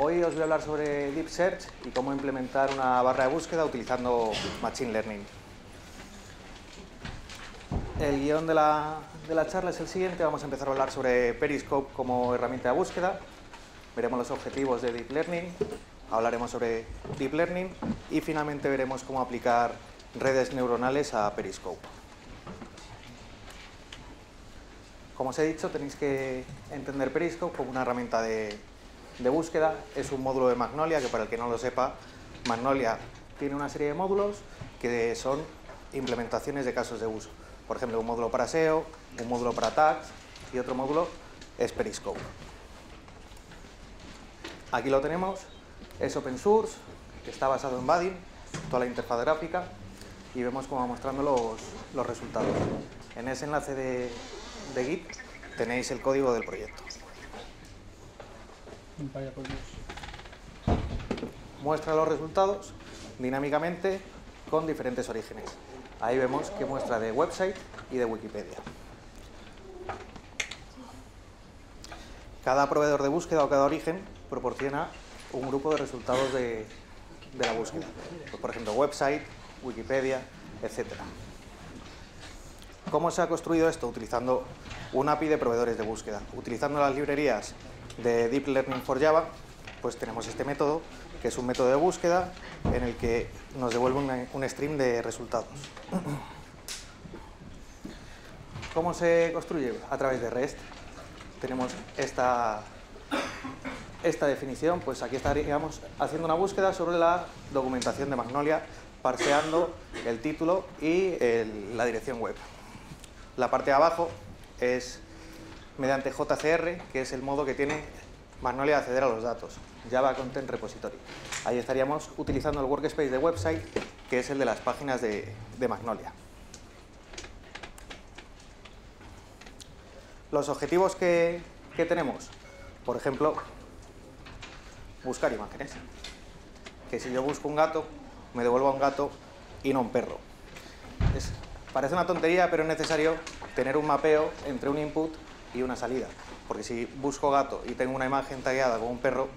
Hoy os voy a hablar sobre Deep Search y cómo implementar una barra de búsqueda utilizando Machine Learning. El guion de la, de la charla es el siguiente. Vamos a empezar a hablar sobre Periscope como herramienta de búsqueda. Veremos los objetivos de Deep Learning, hablaremos sobre Deep Learning y finalmente veremos cómo aplicar redes neuronales a Periscope. Como os he dicho, tenéis que entender Periscope como una herramienta de, de búsqueda. Es un módulo de Magnolia, que para el que no lo sepa, Magnolia tiene una serie de módulos que son implementaciones de casos de uso. Por ejemplo, un módulo para SEO, un módulo para tags y otro módulo es Periscope. Aquí lo tenemos, es open source, está basado en Vaadin, toda la interfaz gráfica y vemos cómo va mostrando los, los resultados. En ese enlace de, de Git tenéis el código del proyecto. Muestra los resultados dinámicamente con diferentes orígenes. Ahí vemos que muestra de website y de Wikipedia. Cada proveedor de búsqueda o cada origen proporciona un grupo de resultados de, de la búsqueda. Pues, por ejemplo, website, Wikipedia, etc. ¿Cómo se ha construido esto? Utilizando un API de proveedores de búsqueda. Utilizando las librerías de Deep Learning for Java, pues tenemos este método, que es un método de búsqueda en el que nos devuelve un stream de resultados. ¿Cómo se construye? A través de REST. Tenemos esta, esta definición, pues aquí estaríamos haciendo una búsqueda sobre la documentación de Magnolia, parseando el título y la dirección web. La parte de abajo es mediante JCR, que es el modo que tiene Magnolia de acceder a los datos, Java Content Repository. Ahí estaríamos utilizando el workspace de website, que es el de las páginas de, Magnolia. Los objetivos que, que tenemos, por ejemplo, buscar imágenes. Que si yo busco un gato, me devuelva un gato y no un perro. Parece una tontería, pero es necesario tener un mapeo entre un input y una salida. Porque si busco gato y tengo una imagen tagueada con un perro,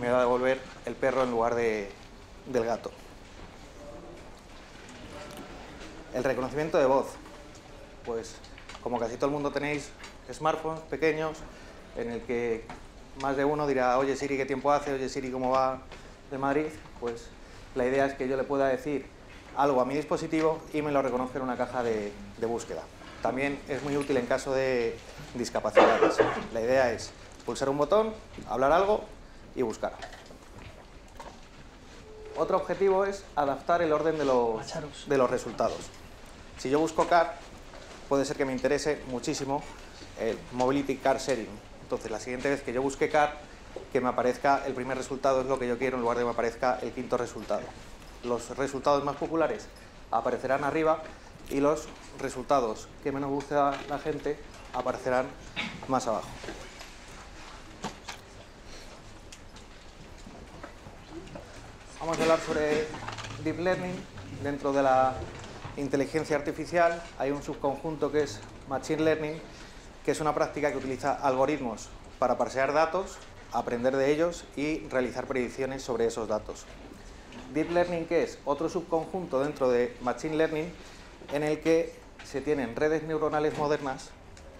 me va a devolver el perro en lugar de, del gato. El reconocimiento de voz. Pues como casi todo el mundo tenéis smartphones pequeños en el que más de uno dirá, oye Siri, ¿qué tiempo hace? Oye Siri, ¿cómo va de Madrid? Pues la idea es que yo le pueda decir algo a mi dispositivo y me lo reconozca en una caja de, de búsqueda. También es muy útil en caso de discapacidades. La idea es pulsar un botón, hablar algo y buscar. Otro objetivo es adaptar el orden de los, de los resultados. Si yo busco car, puede ser que me interese muchísimo el Mobility Car Sharing. Entonces, la siguiente vez que yo busque car, que me aparezca el primer resultado es lo que yo quiero en lugar de que me aparezca el quinto resultado. Los resultados más populares aparecerán arriba y los resultados que menos busca la gente aparecerán más abajo. Vamos a hablar sobre Deep Learning. Dentro de la inteligencia artificial hay un subconjunto que es Machine Learning, que es una práctica que utiliza algoritmos para parsear datos, aprender de ellos y realizar predicciones sobre esos datos. Deep Learning, que es otro subconjunto dentro de Machine Learning, en el que se tienen redes neuronales modernas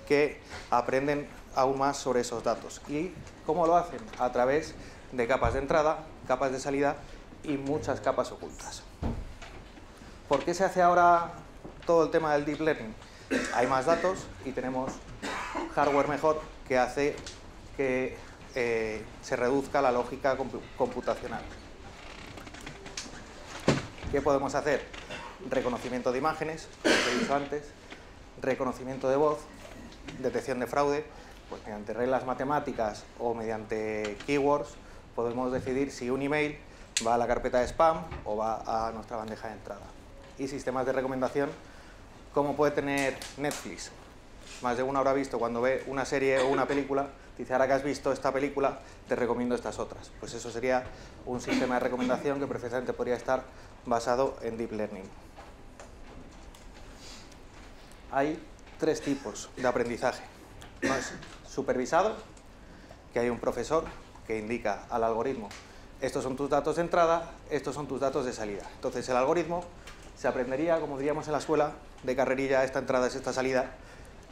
que aprenden aún más sobre esos datos. ¿Y cómo lo hacen? A través de capas de entrada, capas de salida y muchas capas ocultas. ¿Por qué se hace ahora todo el tema del Deep Learning? Hay más datos y tenemos hardware mejor que hace que eh, se reduzca la lógica computacional. ¿Qué podemos hacer? Reconocimiento de imágenes, como he dicho antes, reconocimiento de voz, detección de fraude, pues mediante reglas matemáticas o mediante keywords podemos decidir si un email va a la carpeta de spam o va a nuestra bandeja de entrada. Y sistemas de recomendación, como puede tener Netflix. Más de uno habrá visto cuando ve una serie o una película, dice, ahora que has visto esta película, te recomiendo estas otras. Pues eso sería un sistema de recomendación que precisamente podría estar basado en Deep Learning. Hay tres tipos de aprendizaje. Uno es supervisado, que hay un profesor que indica al algoritmo estos son tus datos de entrada, estos son tus datos de salida. Entonces el algoritmo se aprendería, como diríamos en la escuela, de carrerilla, esta entrada es esta salida,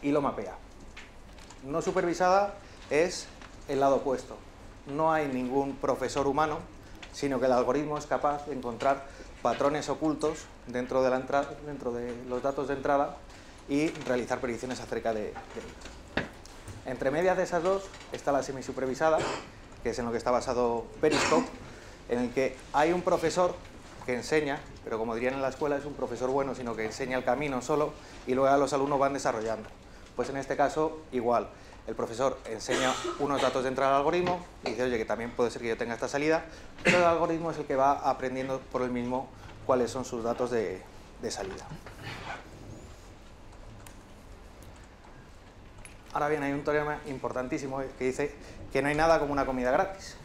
y lo mapea. No supervisada es el lado opuesto. No hay ningún profesor humano, sino que el algoritmo es capaz de encontrar patrones ocultos dentro de, la dentro de los datos de entrada y realizar predicciones acerca de, de Entre medias de esas dos está la semisupervisada, que es en lo que está basado Periscope, en el que hay un profesor que enseña, pero como dirían en la escuela, es un profesor bueno, sino que enseña el camino solo y luego los alumnos van desarrollando. Pues en este caso, igual, el profesor enseña unos datos de entrada al algoritmo y dice, oye, que también puede ser que yo tenga esta salida, pero el algoritmo es el que va aprendiendo por el mismo cuáles son sus datos de, de salida. Ahora bien, hay un teorema importantísimo que dice que no hay nada como una comida gratis.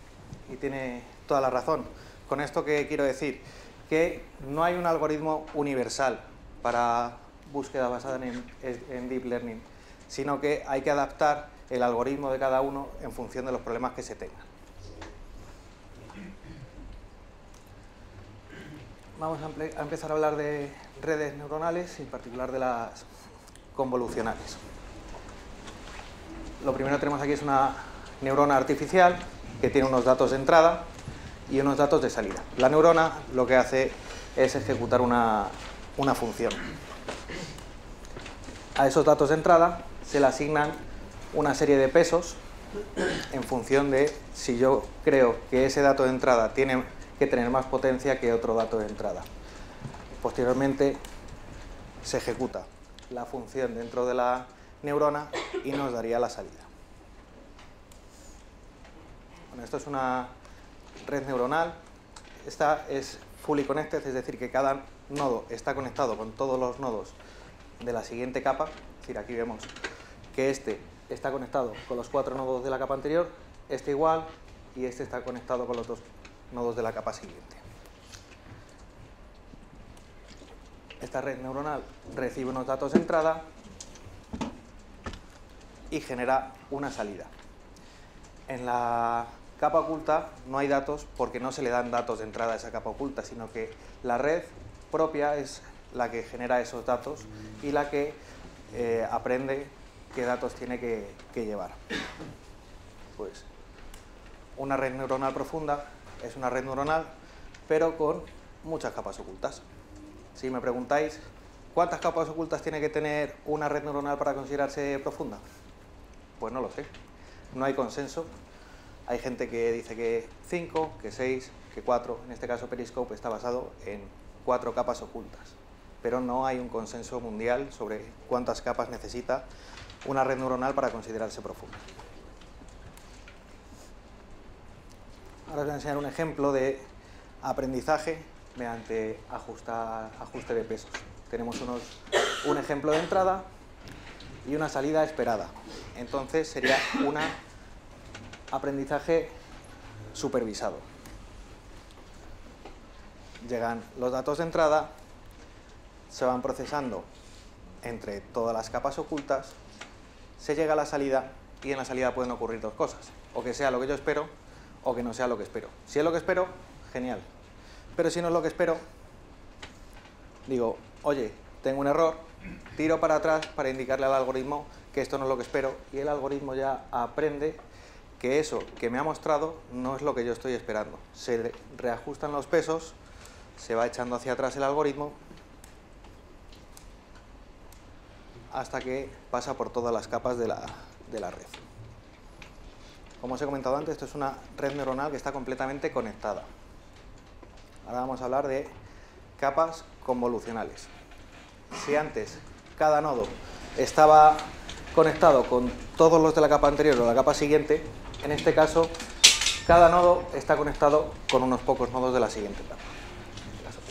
Y tiene toda la razón. Con esto que quiero decir que no hay un algoritmo universal para búsqueda basada en, deep learning, sino que hay que adaptar el algoritmo de cada uno en función de los problemas que se tengan. Vamos a, empezar a hablar de redes neuronales, en particular de las convolucionales. Lo primero que tenemos aquí es una neurona artificial que tiene unos datos de entrada y unos datos de salida. La neurona lo que hace es ejecutar una, función. A esos datos de entrada se le asignan una serie de pesos en función de si yo creo que ese dato de entrada tiene que tener más potencia que otro dato de entrada. Posteriormente se ejecuta la función dentro de la neurona y nos daría la salida. Bueno, esto es una red neuronal. Esta es fully connected, es decir, que cada nodo está conectado con todos los nodos de la siguiente capa. Es decir, aquí vemos que este está conectado con los cuatro nodos de la capa anterior, este igual, y este está conectado con los dos nodos de la capa siguiente. Esta red neuronal recibe unos datos de entrada y genera una salida. En la capa oculta no hay datos porque no se le dan datos de entrada a esa capa oculta, sino que la red propia es la que genera esos datos y la que eh, aprende qué datos tiene que, que llevar. Pues una red neuronal profunda es una red neuronal, pero con muchas capas ocultas. Si me preguntáis, ¿cuántas capas ocultas tiene que tener una red neuronal para considerarse profunda? Pues no lo sé. No hay consenso hay gente que dice que 5, que 6, que 4. En este caso Periscope está basado en cuatro capas ocultas. Pero no hay un consenso mundial sobre cuántas capas necesita una red neuronal para considerarse profunda. Ahora os voy a enseñar un ejemplo de aprendizaje mediante ajuste de pesos. Tenemos unos, un ejemplo de entrada y una salida esperada. Entonces sería una aprendizaje supervisado. Llegan los datos de entrada, se van procesando entre todas las capas ocultas, se llega a la salida y en la salida pueden ocurrir dos cosas. O que sea lo que yo espero o que no sea lo que espero. Si es lo que espero, genial. Pero si no es lo que espero, digo, oye, tengo un error, tiro para atrás para indicarle al algoritmo que esto no es lo que espero y el algoritmo ya aprende que eso que me ha mostrado no es lo que yo estoy esperando. Se reajustan los pesos, se va echando hacia atrás el algoritmo hasta que pasa por todas las capas de la, de la red. Como os he comentado antes, esto es una red neuronal que está completamente conectada. Ahora vamos a hablar de capas convolucionales. Si antes cada nodo estaba conectado con todos los de la capa anterior o la capa siguiente, en este caso, cada nodo está conectado con unos pocos nodos de la siguiente etapa.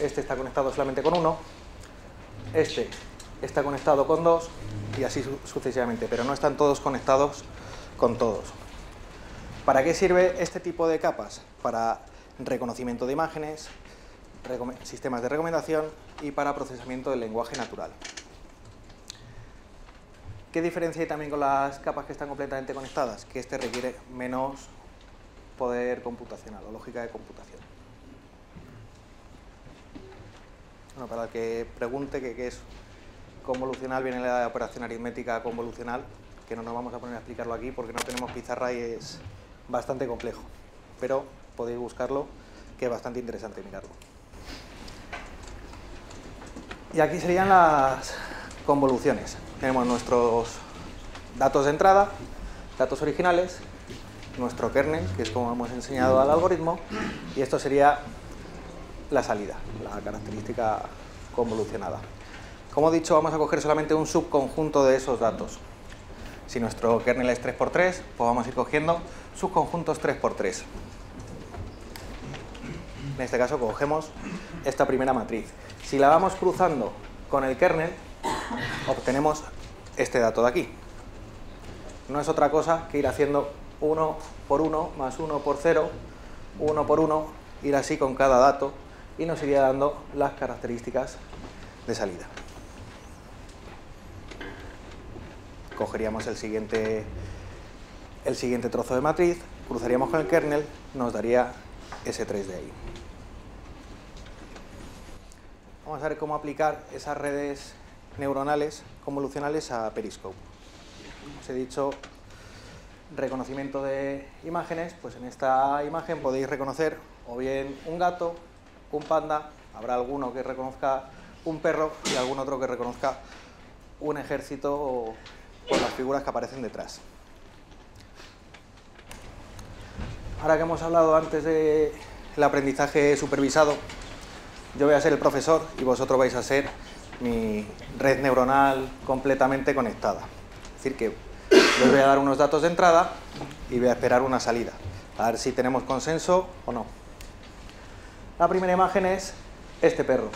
Este está conectado solamente con uno, este está conectado con dos y así sucesivamente, pero no están todos conectados con todos. ¿Para qué sirve este tipo de capas? Para reconocimiento de imágenes, sistemas de recomendación y para procesamiento del lenguaje natural. ¿Qué diferencia hay también con las capas que están completamente conectadas? Que este requiere menos poder computacional o lógica de computación. Bueno, para el que pregunte qué es convolucional, viene la operación aritmética convolucional, que no nos vamos a poner a explicarlo aquí porque no tenemos pizarra y es bastante complejo. Pero podéis buscarlo, que es bastante interesante mirarlo. Y aquí serían las convoluciones. Tenemos nuestros datos de entrada, datos originales, nuestro kernel, que es como hemos enseñado al algoritmo, y esto sería la salida, la característica convolucionada. Como he dicho, vamos a coger solamente un subconjunto de esos datos. Si nuestro kernel es 3x3, pues vamos a ir cogiendo subconjuntos 3x3. En este caso cogemos esta primera matriz. Si la vamos cruzando con el kernel, obtenemos este dato de aquí. No es otra cosa que ir haciendo 1 por 1 más 1 por 0, 1 por 1, ir así con cada dato y nos iría dando las características de salida. Cogeríamos el siguiente, el siguiente trozo de matriz, cruzaríamos con el kernel, nos daría ese 3 de ahí. Vamos a ver cómo aplicar esas redes neuronales convolucionales a Periscope. Os he dicho reconocimiento de imágenes, pues en esta imagen podéis reconocer o bien un gato, un panda, habrá alguno que reconozca un perro y algún otro que reconozca un ejército o, las figuras que aparecen detrás. Ahora que hemos hablado antes del aprendizaje supervisado, yo voy a ser el profesor y vosotros vais a ser mi red neuronal completamente conectada. Es decir, que les voy a dar unos datos de entrada y voy a esperar una salida, a ver si tenemos consenso o no. La primera imagen es este perro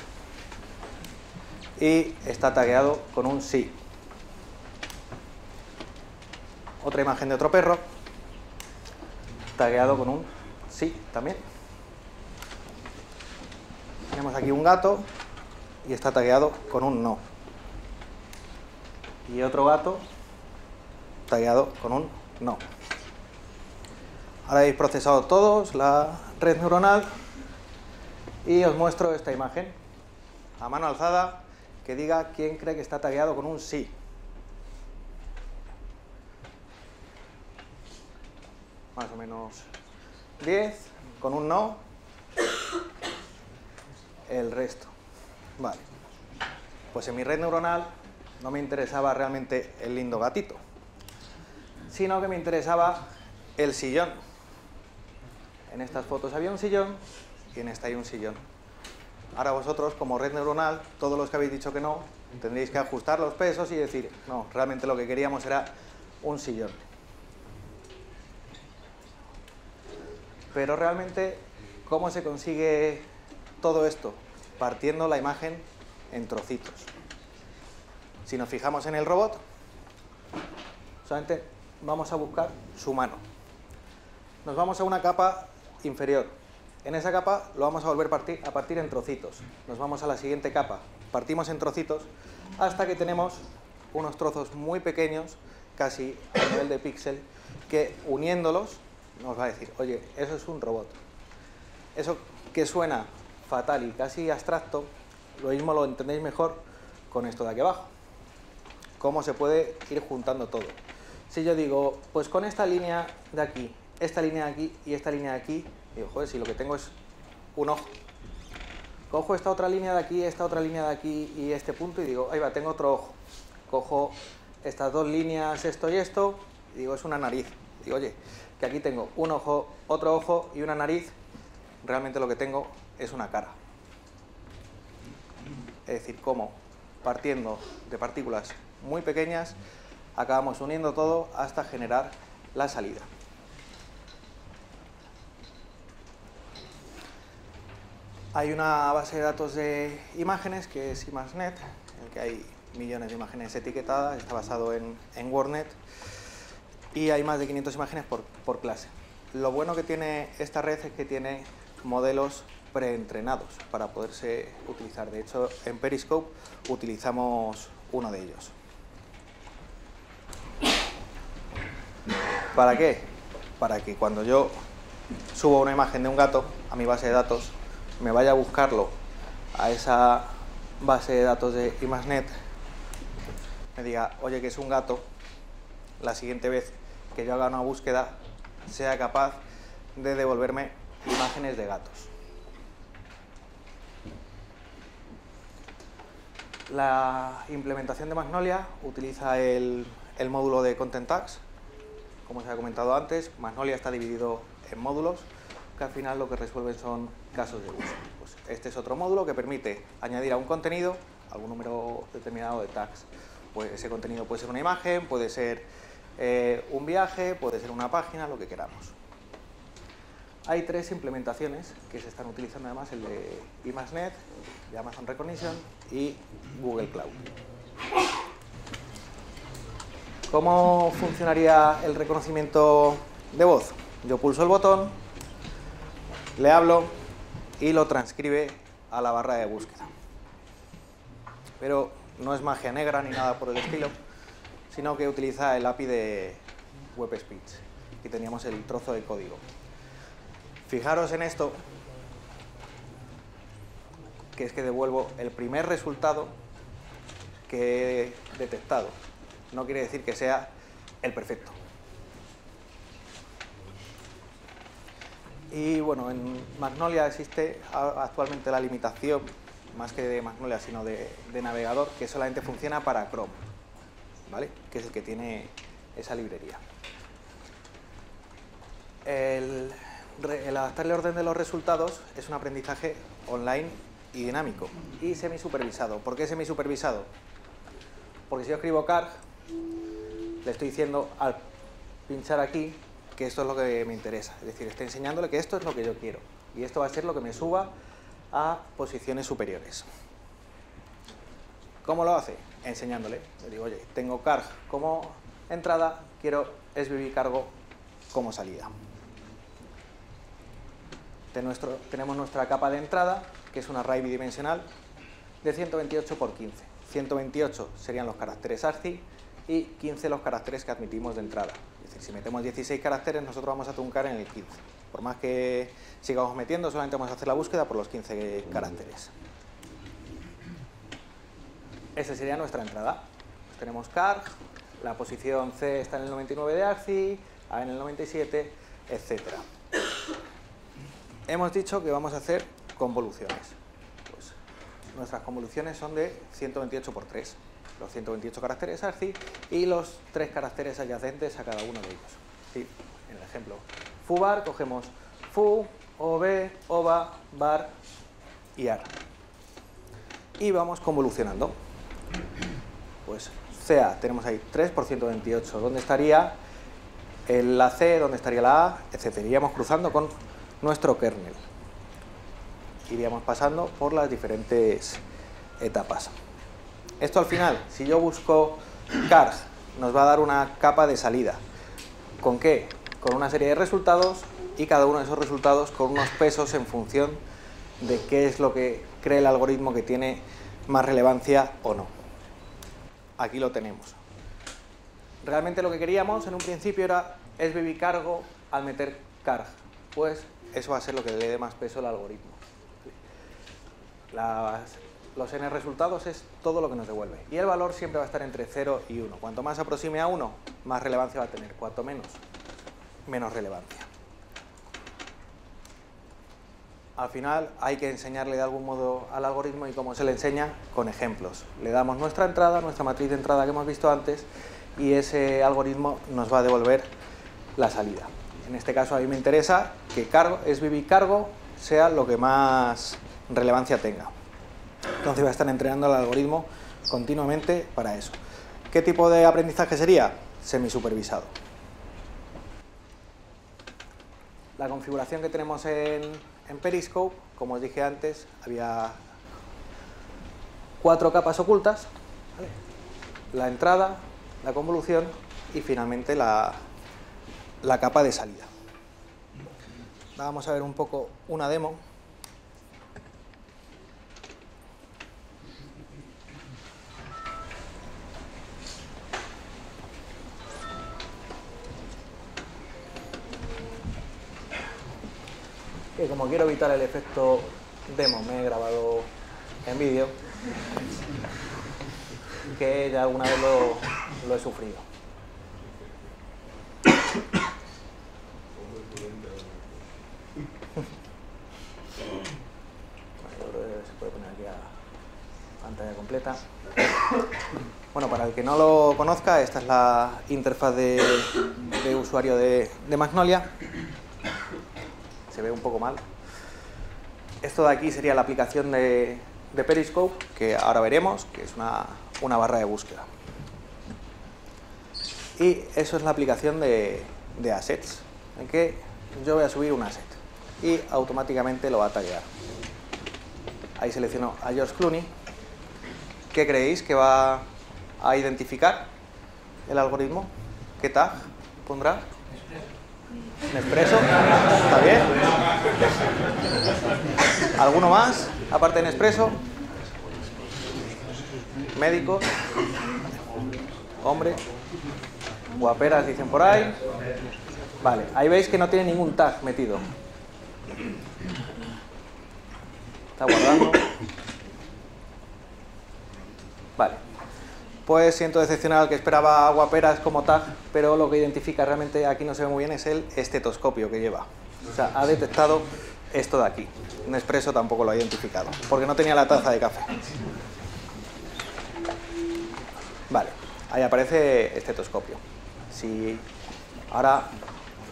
y está tagueado con un sí. Otra imagen de otro perro tagueado con un sí también. Tenemos aquí un gato y está tagueado con un no. Y otro gato tagueado con un no. Ahora habéis procesado todos la red neuronal y os muestro esta imagen a mano alzada que diga quién cree que está tagueado con un sí. Más o menos 10, con un no, el resto. Vale. Pues en mi red neuronal no me interesaba realmente el lindo gatito, sino que me interesaba el sillón. En estas fotos había un sillón y en esta hay un sillón. Ahora vosotros, como red neuronal, todos los que habéis dicho que no, tendréis que ajustar los pesos y decir, no, realmente lo que queríamos era un sillón. Pero realmente, ¿cómo se consigue todo esto? Partiendo la imagen en trocitos. Si nos fijamos en el robot, solamente vamos a buscar su mano. Nos vamos a una capa inferior. En esa capa lo vamos a volver a partir en trocitos. Nos vamos a la siguiente capa. Partimos en trocitos hasta que tenemos unos trozos muy pequeños, casi a nivel de píxel, que uniéndolos nos va a decir, oye, eso es un robot. Eso que suena fatal y casi abstracto, lo mismo lo entendéis mejor con esto de aquí abajo. Cómo se puede ir juntando todo. Si yo digo, pues con esta línea de aquí, esta línea de aquí y esta línea de aquí, digo, joder, si lo que tengo es un ojo. Cojo esta otra línea de aquí, esta otra línea de aquí y este punto y digo, ahí va, tengo otro ojo. Cojo estas dos líneas, esto y esto, y digo, es una nariz. Digo, oye, que aquí tengo un ojo, otro ojo y una nariz, realmente lo que tengo es una cara. Es decir, cómo partiendo de partículas muy pequeñas acabamos uniendo todo hasta generar la salida. Hay una base de datos de imágenes que es ImageNet, en el que hay millones de imágenes etiquetadas, está basado en, en WordNet y hay más de 500 imágenes por, por clase. Lo bueno que tiene esta red es que tiene modelos preentrenados para poderse utilizar. De hecho, en Periscope utilizamos uno de ellos. ¿Para qué? Para que cuando yo subo una imagen de un gato a mi base de datos, me vaya a buscarlo a esa base de datos de ImageNet, me diga, oye, que es un gato, la siguiente vez que yo haga una búsqueda sea capaz de devolverme imágenes de gatos. La implementación de Magnolia utiliza el, módulo de Content Tags. Como se ha comentado antes, Magnolia está dividido en módulos que al final lo que resuelven son casos de uso. Pues este es otro módulo que permite añadir a un contenido algún número determinado de tags. Pues ese contenido puede ser una imagen, puede ser eh, un viaje, puede ser una página, lo que queramos. Hay tres implementaciones que se están utilizando además, el de ImageNet, de Amazon Recognition y Google Cloud. ¿Cómo funcionaría el reconocimiento de voz? Yo pulso el botón, le hablo y lo transcribe a la barra de búsqueda. Pero no es magia negra ni nada por el estilo, sino que utiliza el API de WebSpeech. Aquí teníamos el trozo de código. Fijaros en esto, que es que devuelvo el primer resultado que he detectado. No quiere decir que sea el perfecto. Y bueno, en Magnolia existe actualmente la limitación, más que de Magnolia, sino de, navegador, que solamente funciona para Chrome, ¿vale? Que es el que tiene esa librería. El, el adaptarle orden de los resultados es un aprendizaje online y dinámico y semi-supervisado. ¿Por qué semi-supervisado? Porque si yo escribo carg, le estoy diciendo al pinchar aquí que esto es lo que me interesa. Es decir, estoy enseñándole que esto es lo que yo quiero y esto va a ser lo que me suba a posiciones superiores. ¿Cómo lo hace? Enseñándole. Le digo, oye, tengo carg como entrada, quiero SBB cargo como salida tenemos nuestra capa de entrada, que es un array bidimensional de 128 por 15. 128 serían los caracteres ASCII y 15 los caracteres que admitimos de entrada. Es decir, si metemos 16 caracteres, nosotros vamos a truncar en el 15. Por más que sigamos metiendo, solamente vamos a hacer la búsqueda por los 15 caracteres. Esa sería nuestra entrada. tenemos carg, la posición C está en el 99 de ASCII, A en el 97, etcétera hemos dicho que vamos a hacer convoluciones. Pues, nuestras convoluciones son de 128 por 3, los 128 caracteres ASCII y los tres caracteres adyacentes a cada uno de ellos. En el ejemplo FUBAR cogemos FU, OB, OVA, BAR y AR. Y vamos convolucionando. Pues CA, tenemos ahí 3 por 128. ¿Dónde estaría la C? ¿Dónde estaría la A? Etcétera. Iríamos cruzando con nuestro kernel. Iríamos pasando por las diferentes etapas. Esto al final, si yo busco carg, nos va a dar una capa de salida. ¿Con qué? Con una serie de resultados y cada uno de esos resultados con unos pesos en función de qué es lo que cree el algoritmo que tiene más relevancia o no. Aquí lo tenemos. Realmente lo que queríamos en un principio era es cargo al meter carg. Pues eso va a ser lo que le dé más peso al algoritmo. los n resultados es todo lo que nos devuelve. Y el valor siempre va a estar entre 0 y 1. Cuanto más aproxime a 1, más relevancia va a tener. Cuanto menos, menos relevancia. Al final hay que enseñarle de algún modo al algoritmo y cómo se le enseña con ejemplos. Le damos nuestra entrada, nuestra matriz de entrada que hemos visto antes y ese algoritmo nos va a devolver la salida. En este caso a mí me interesa que cargo, cargo sea lo que más relevancia tenga. Entonces voy a estar entrenando al algoritmo continuamente para eso. ¿Qué tipo de aprendizaje sería? Semisupervisado. La configuración que tenemos en, Periscope, como os dije antes, había cuatro capas ocultas, la entrada, la convolución y finalmente la, la capa de salida. Vamos a ver un poco una demo. que como quiero evitar el efecto demo, me he grabado en vídeo, que ya alguna vez lo, lo he sufrido. se puede poner aquí a pantalla completa. Bueno, para el que no lo conozca, esta es la interfaz de, usuario de, Magnolia. Se ve un poco mal. Esto de aquí sería la aplicación de, Periscope, que ahora veremos, que es una, barra de búsqueda. Y eso es la aplicación de, assets, en que yo voy a subir un asset y automáticamente lo va a taggear. Ahí selecciono a George Clooney. ¿Qué creéis que va a identificar el algoritmo? ¿Qué tag pondrá? Nespresso. ¿Está bien? ¿Alguno más? Aparte de Nespresso. Médico. Hombre. Guaperas dicen por ahí. Vale, ahí veis que no tiene ningún tag metido. Está guardando. Vale. Pues siento decepcionado que esperaba guaperas como tag, pero lo que identifica realmente aquí no se ve muy bien es el estetoscopio que lleva. O sea, ha detectado esto de aquí. Nespresso tampoco lo ha identificado, porque no tenía la taza de café. Vale, ahí aparece estetoscopio. Si ahora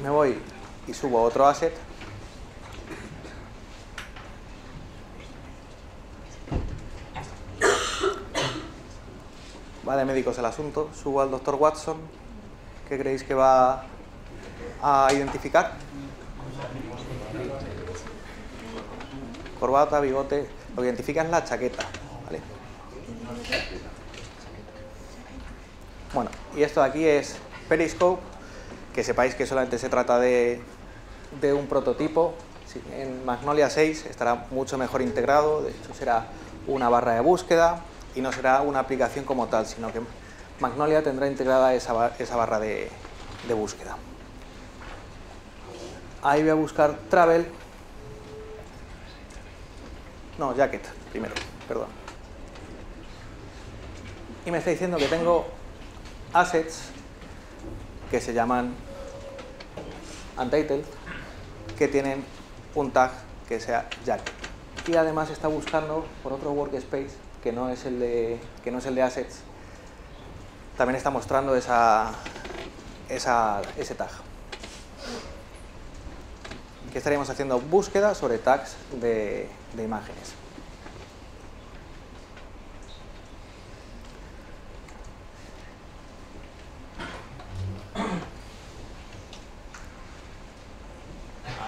me voy y subo otro asset, va de médicos el asunto, subo al doctor Watson, ¿qué creéis que va a identificar? Corbata, bigote, lo que identifica es la chaqueta, ¿vale? Bueno, y esto de aquí es Periscope, que sepáis que solamente se trata de, de un prototipo. En Magnolia 6 estará mucho mejor integrado, de hecho será una barra de búsqueda, y no será una aplicación como tal, sino que Magnolia tendrá integrada esa, barra de, búsqueda. Ahí voy a buscar Travel. No, Jacket, primero, perdón. Y me está diciendo que tengo assets que se llaman untitled, que tienen un tag que sea Jacket. Y además está buscando por otro workspace que no es el de, que no es el de assets, también está mostrando esa, ese tag. Que estaríamos haciendo búsqueda sobre tags de, de imágenes.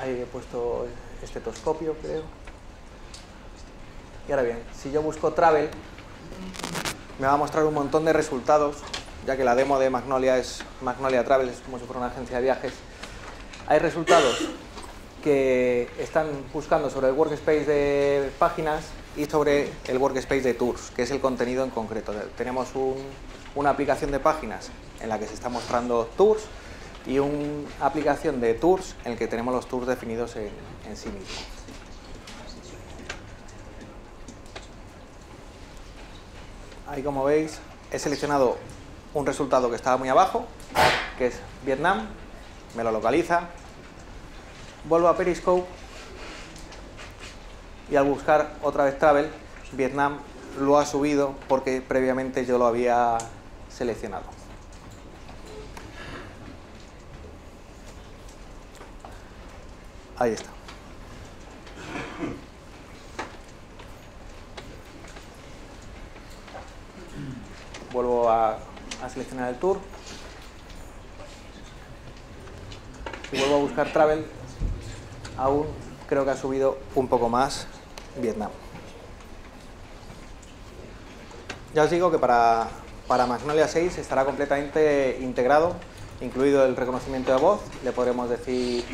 Ahí he puesto estetoscopio, creo. Y ahora bien, si yo busco travel, me va a mostrar un montón de resultados, ya que la demo de Magnolia es Magnolia Travel, es como si fuera una agencia de viajes. Hay resultados que están buscando sobre el workspace de páginas y sobre el workspace de tours, que es el contenido en concreto. Tenemos una aplicación de páginas en la que se está mostrando tours y una aplicación de tours en la que tenemos los tours definidos en, en sí mismos. Ahí como veis he seleccionado un resultado que estaba muy abajo, que es Vietnam, me lo localiza, vuelvo a Periscope y al buscar otra vez Travel, Vietnam lo ha subido porque previamente yo lo había seleccionado. Ahí está. Vuelvo a, seleccionar el tour. Y vuelvo a buscar travel aún creo que ha subido un poco más Vietnam. Ya os digo que para, para Magnolia 6 estará completamente integrado incluido el reconocimiento de voz. Le podremos decir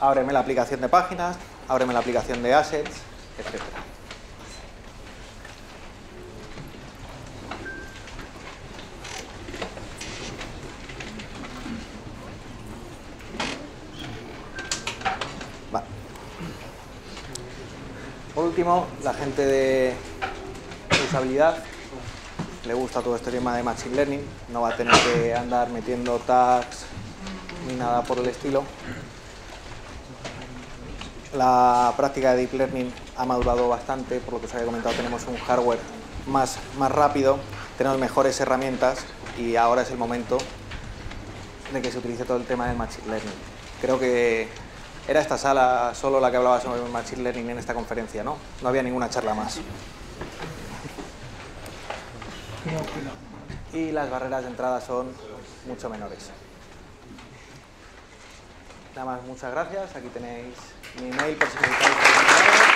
ábreme la aplicación de páginas ábreme la aplicación de assets etcétera Por la gente de usabilidad le gusta todo este tema de Machine Learning, no va a tener que andar metiendo tags ni nada por el estilo. La práctica de Deep Learning ha madurado bastante, por lo que os había comentado, tenemos un hardware más, más rápido, tenemos mejores herramientas y ahora es el momento de que se utilice todo el tema del Machine Learning. Creo que era esta sala solo la que hablaba sobre Machine Learning en esta conferencia, ¿no? No había ninguna charla más. Y las barreras de entrada son mucho menores. Nada más, muchas gracias. Aquí tenéis mi email por si necesitáis.